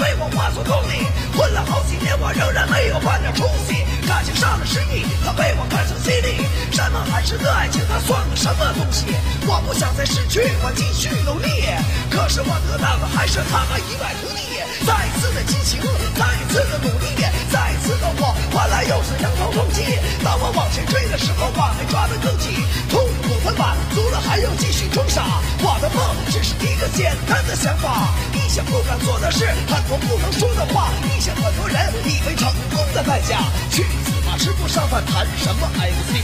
被我化作动力。混了好几年，我仍然没有半点出息。感情上的失意，他被我看成激励。山盟海誓的爱情，它算个什么东西？我不想再失去，我继续努力。可是我得到的还是他妈一败涂地。再一次的激情，再一次的努力，再一次的我换来又是仰头痛击。当我往前追的时候，我还抓得更紧。痛苦的满足了，还要继续装傻。我的梦只是一个简单的想法，不敢做的事，很多不能说的话，一些很多人以为成功的代价。去死吧，吃不上饭，谈什么 MC？